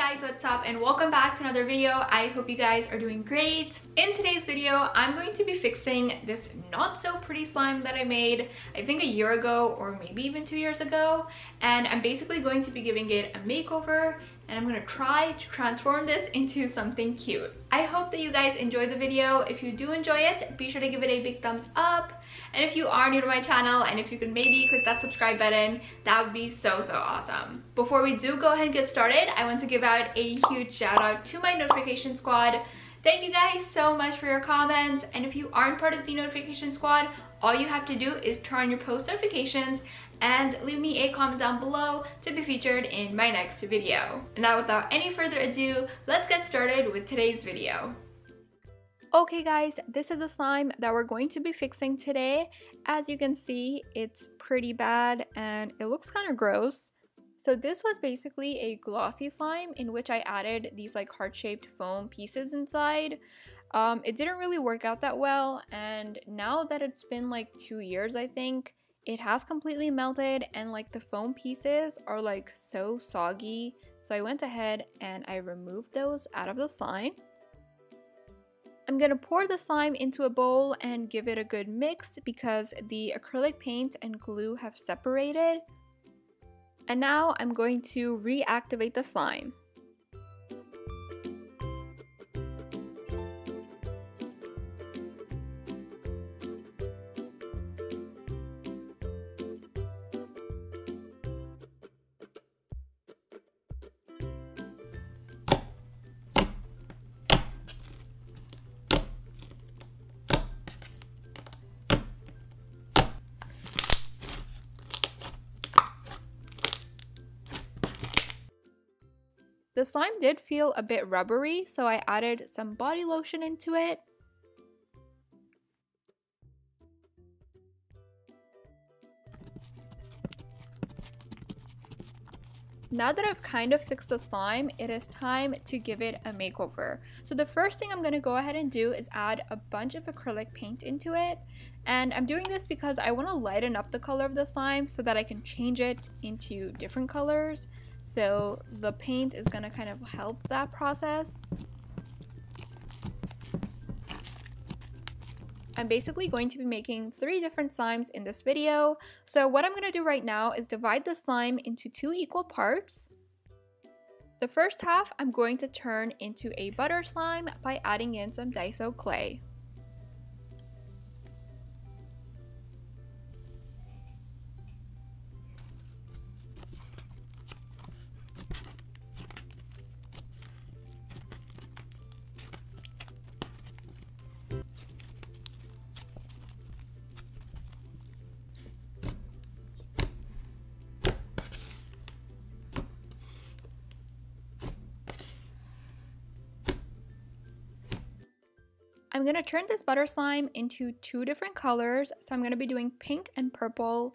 guys, what's up and welcome back to another video. I hope you guys are doing great. In today's video, I'm going to be fixing this not so pretty slime that I made, I think a year ago or maybe even two years ago. And I'm basically going to be giving it a makeover and I'm gonna try to transform this into something cute. I hope that you guys enjoy the video. If you do enjoy it, be sure to give it a big thumbs up. And if you are new to my channel and if you could maybe click that subscribe button, that would be so, so awesome. Before we do go ahead and get started, I want to give out a huge shout out to my notification squad. Thank you guys so much for your comments. And if you aren't part of the notification squad, all you have to do is turn on your post notifications and leave me a comment down below to be featured in my next video. Now without any further ado, let's get started with today's video. Okay guys, this is a slime that we're going to be fixing today. As you can see, it's pretty bad and it looks kind of gross. So this was basically a glossy slime in which I added these like heart-shaped foam pieces inside. Um, it didn't really work out that well and now that it's been like two years I think, it has completely melted and like the foam pieces are like so soggy. So I went ahead and I removed those out of the slime. I'm to pour the slime into a bowl and give it a good mix because the acrylic paint and glue have separated. And now I'm going to reactivate the slime. The slime did feel a bit rubbery, so I added some body lotion into it. Now that I've kind of fixed the slime, it is time to give it a makeover. So the first thing I'm going to go ahead and do is add a bunch of acrylic paint into it. And I'm doing this because I want to lighten up the color of the slime so that I can change it into different colors. So the paint is going to kind of help that process. I'm basically going to be making three different slimes in this video. So what I'm going to do right now is divide the slime into two equal parts. The first half I'm going to turn into a butter slime by adding in some Daiso clay. I'm going to turn this butter slime into two different colors. So I'm going to be doing pink and purple.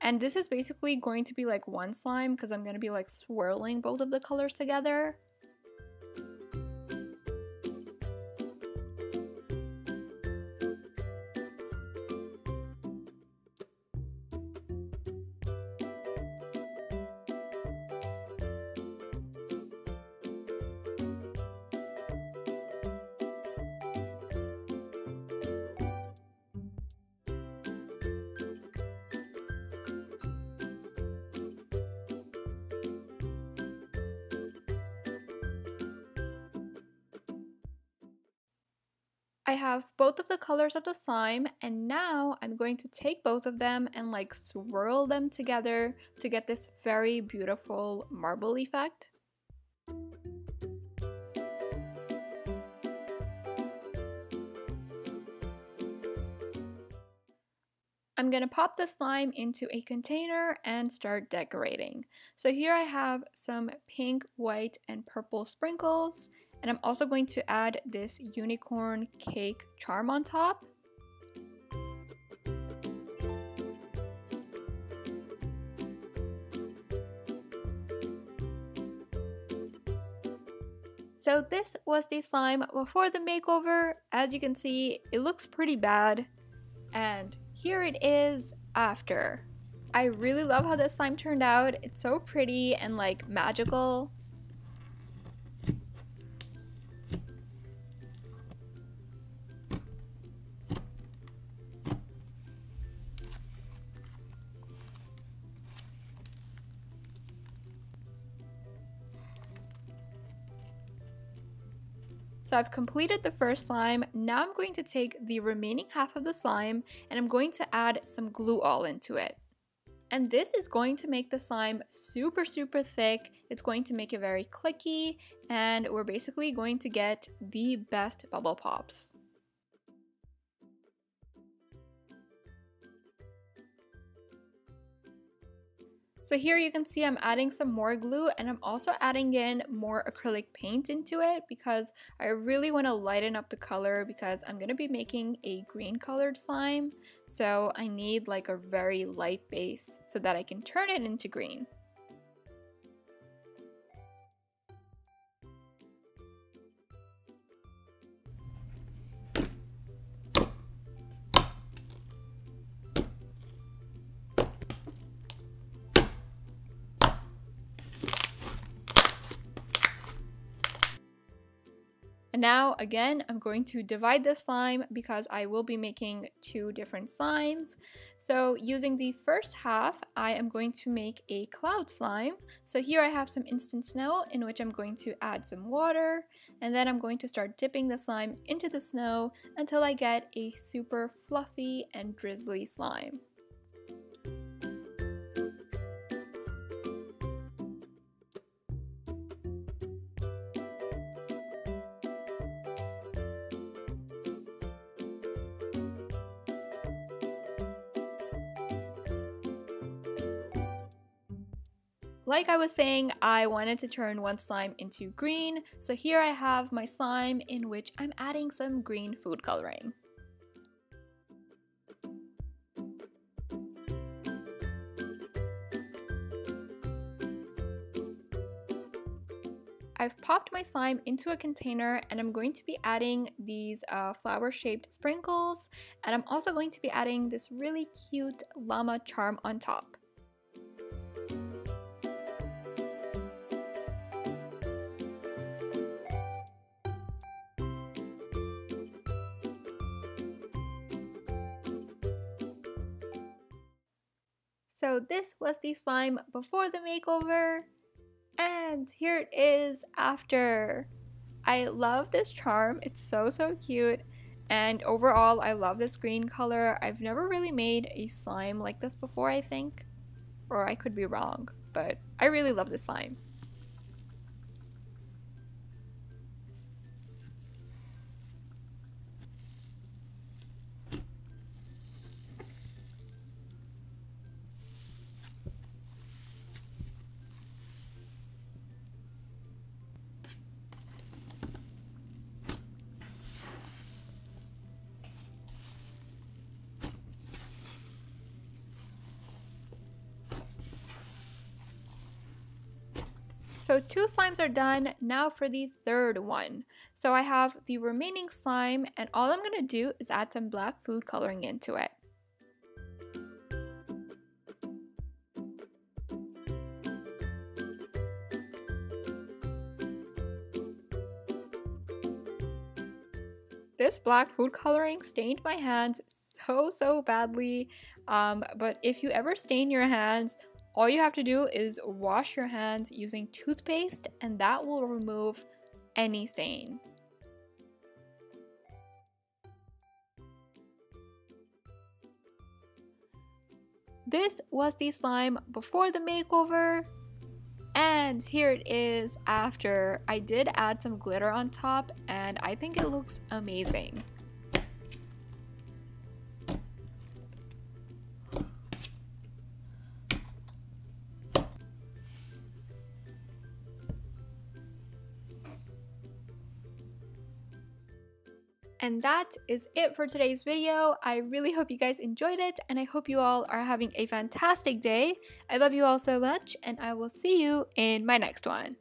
And this is basically going to be like one slime because I'm going to be like swirling both of the colors together. I have both of the colors of the slime and now I'm going to take both of them and like swirl them together to get this very beautiful marble effect. I'm going to pop the slime into a container and start decorating. So here I have some pink, white, and purple sprinkles and I'm also going to add this unicorn cake charm on top. So this was the slime before the makeover. As you can see, it looks pretty bad. And here it is after. I really love how this slime turned out. It's so pretty and like magical. So I've completed the first slime. Now I'm going to take the remaining half of the slime and I'm going to add some glue all into it. And this is going to make the slime super, super thick. It's going to make it very clicky and we're basically going to get the best bubble pops. So here you can see I'm adding some more glue and I'm also adding in more acrylic paint into it because I really want to lighten up the color because I'm going to be making a green colored slime. So I need like a very light base so that I can turn it into green. Now again, I'm going to divide the slime because I will be making two different slimes. So using the first half, I am going to make a cloud slime. So here I have some instant snow in which I'm going to add some water and then I'm going to start dipping the slime into the snow until I get a super fluffy and drizzly slime. Like I was saying, I wanted to turn one slime into green, so here I have my slime in which I'm adding some green food coloring. I've popped my slime into a container and I'm going to be adding these uh, flower shaped sprinkles and I'm also going to be adding this really cute llama charm on top. So this was the slime before the makeover. And here it is after. I love this charm. It's so, so cute. And overall, I love this green color. I've never really made a slime like this before, I think. Or I could be wrong, but I really love this slime. So two slimes are done, now for the third one. So I have the remaining slime and all I'm going to do is add some black food coloring into it. This black food coloring stained my hands so, so badly. Um, but if you ever stain your hands, all you have to do is wash your hands using toothpaste and that will remove any stain. This was the slime before the makeover. And here it is after. I did add some glitter on top and I think it looks amazing. And that is it for today's video. I really hope you guys enjoyed it and I hope you all are having a fantastic day. I love you all so much and I will see you in my next one.